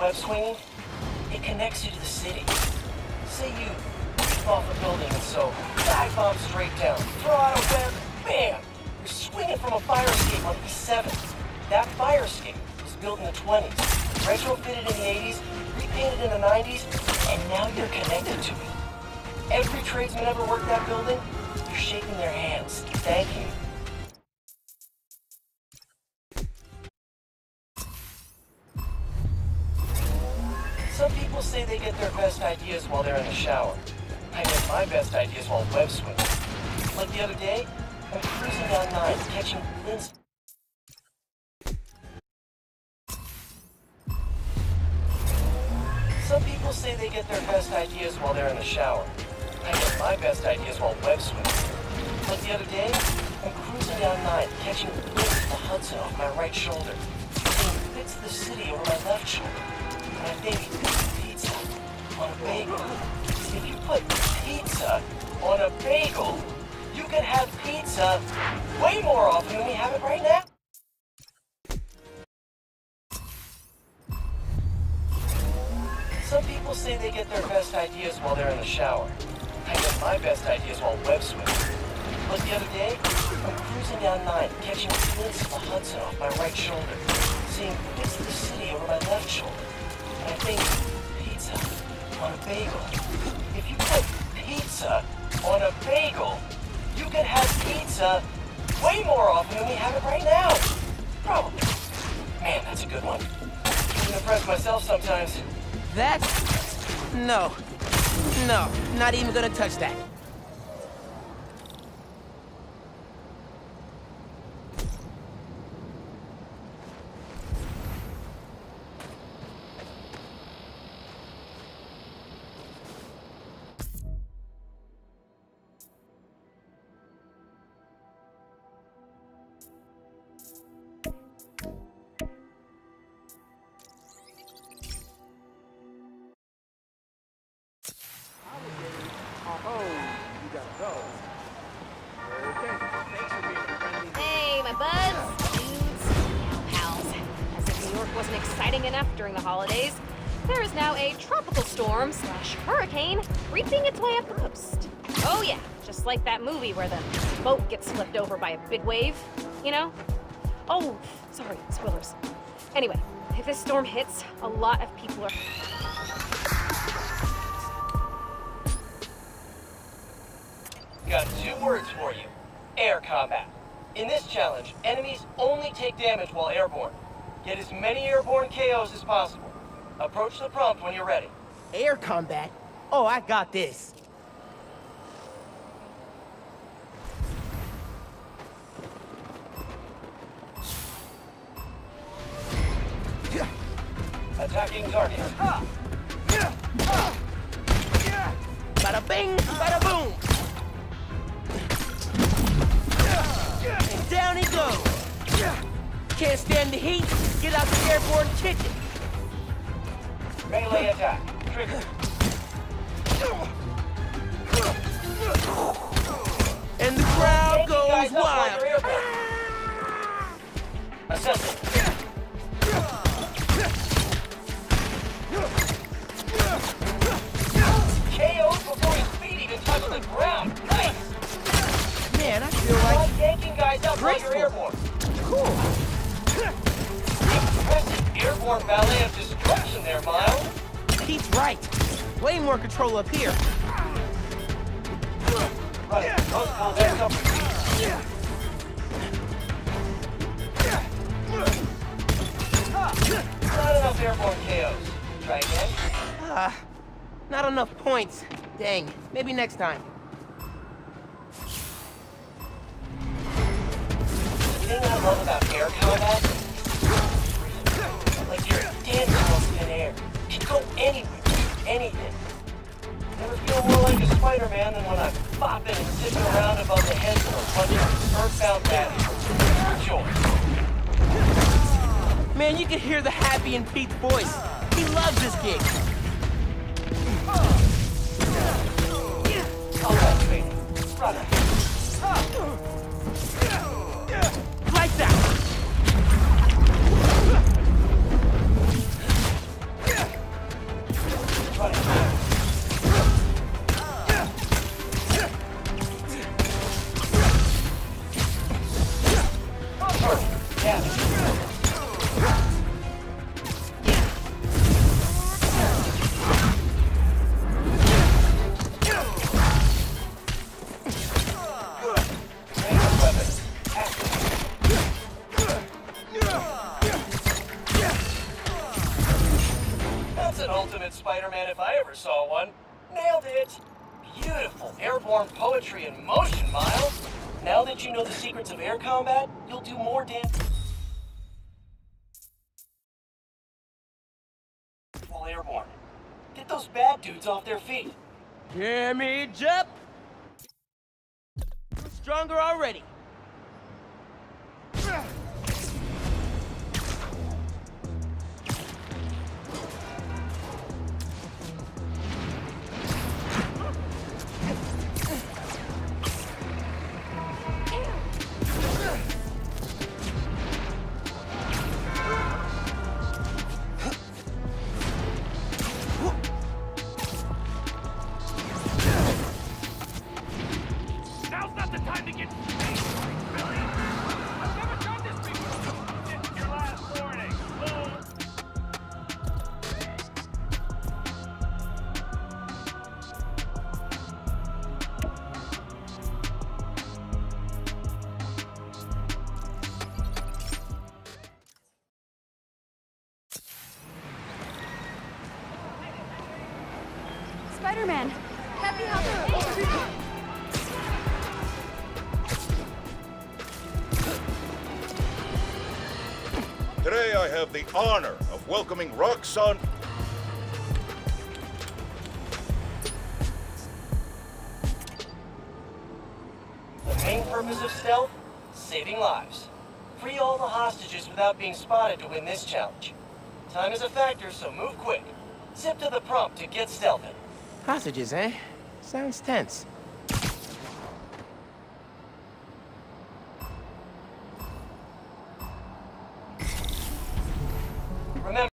web swinging? It connects you to the city. Say you off a building and so dive bomb straight down, throw out a web, bam! You're swinging from a fire escape on E7. That fire escape was built in the 20s, retrofitted in the 80s, repainted in the 90s, and now you're connected to it. Every tradesman ever worked that building, they get their best ideas while they're in the shower. I get my best ideas while web swinging. Like the other day, I'm cruising down 9, catching Lynn's... Some people say they get their best ideas while they're in the shower. I get my best ideas while web swinging. Like the other day, I'm cruising down 9, catching Lynn's the Hudson off my right shoulder. Bits of the city over my left shoulder. And I think on a bagel. If you put pizza on a bagel, you can have pizza way more often than we have it right now. Some people say they get their best ideas while they're in the shower. I get my best ideas while web swinging. Like the other day, I'm cruising down 9, catching glimpses of the Hudson off my right shoulder, seeing bits of the city over my left shoulder. And I think, on a bagel. If you put pizza on a bagel, you could have pizza way more often than we have it right now. Probably. Man, that's a good one. I'm impressed myself sometimes. That's... No. No, not even gonna touch that. During the holidays, there is now a tropical storm slash hurricane reaching its way up the coast. Oh yeah, just like that movie where the boat gets flipped over by a big wave, you know? Oh, sorry, spoilers. Anyway, if this storm hits, a lot of people are. Got two words for you. Air combat. In this challenge, enemies only take damage while airborne. Get as many airborne KOs as possible. Approach the prompt when you're ready. Air combat? Oh, I got this. Attacking target. Bada bing, bada boom. And down he goes. Can't stand the heat? Get out the airborne kitchen. Melee attack. Trigger. And the crowd goes guys up while wild. you're Airborne ballet of destruction there, Miles. Pete's right. Way more control up here. Right, those pulls act up for you. Not enough airborne KOs. Try again. Ah, not enough points. Dang, maybe next time. I love about air combat, You can go anywhere, anything. Never feel more like a Spider-Man than when I'm bopping and zipping around above the heads of a bunch of earthbound baddies. Joy. Man, you can hear the happy in Pete's voice. He loves this gig. Training. Brother. Airborne poetry in motion, Miles. Now that you know the secrets of air combat, you'll do more damage while airborne. Get those bad dudes off their feet. Damage up! We're stronger already. Spider-Man, happy holidays! Today I have the honor of welcoming Roxanne. The main purpose of stealth? Saving lives. Free all the hostages without being spotted to win this challenge. Time is a factor, so move quick. Zip to the prompt to get stealthy. Hostages, eh? Sounds tense.